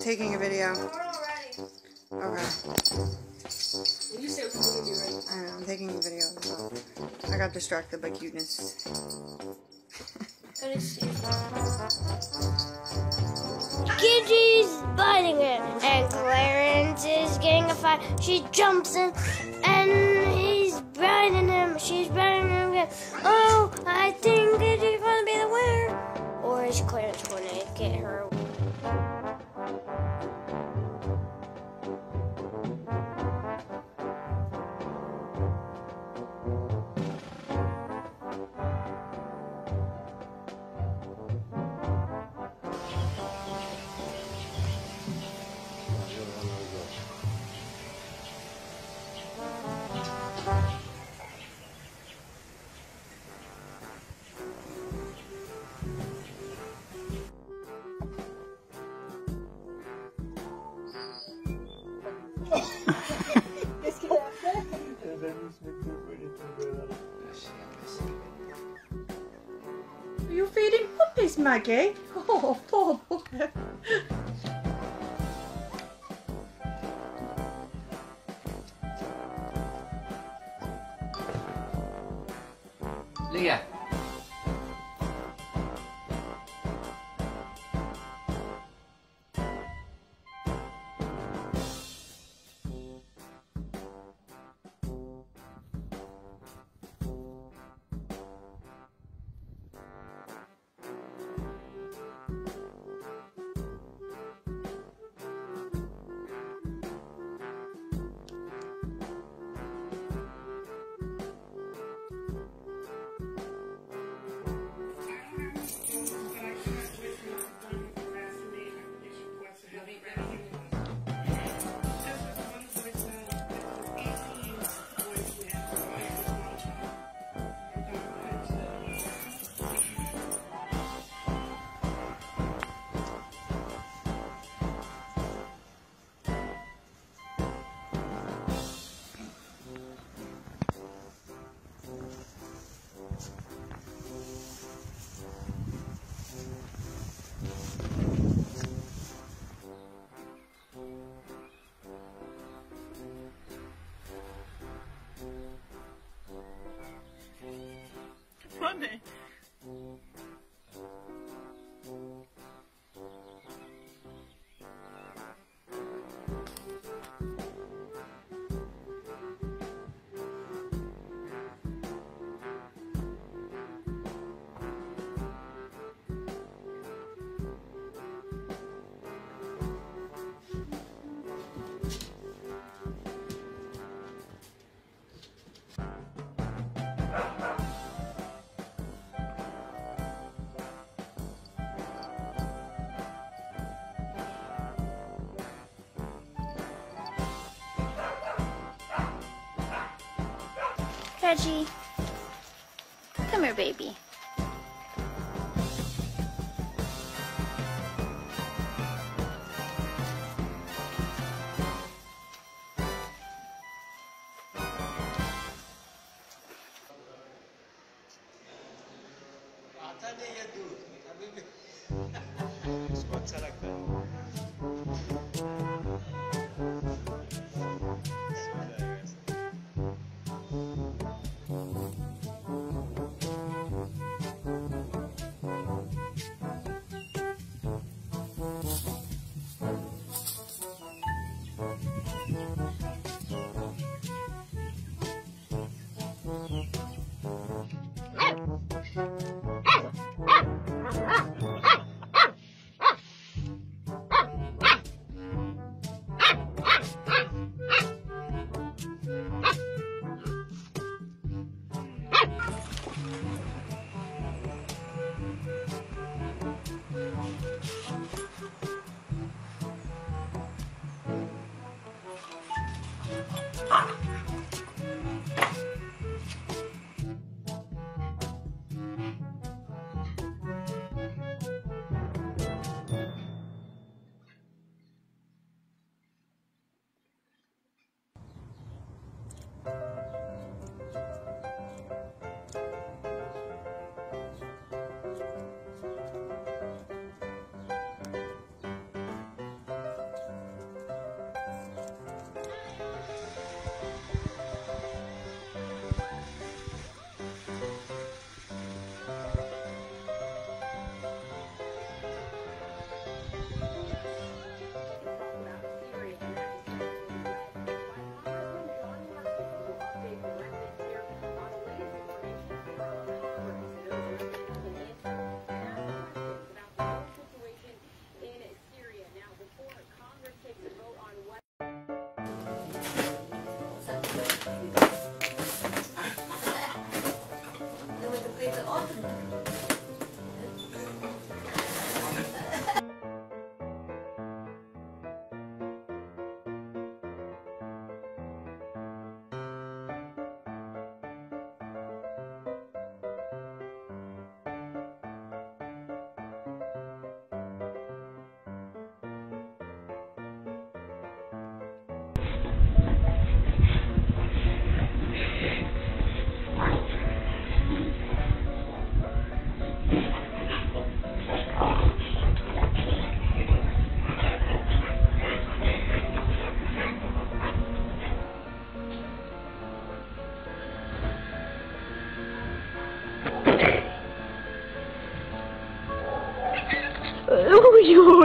Taking a video. We're all ready. Okay. You say what you're gonna right? I know, I'm taking a video. So I got distracted by cuteness. Gotta see. Gidgey's biting it, and Clarence is getting a fight. She jumps in, and him. She's. Oh, I think Gidgey's gonna be the winner. Or is Clarence gonna get her? Are you feeding puppies, Maggie? Oh, poor boy. Leah. Funny. Reggie, come here, baby. Oh,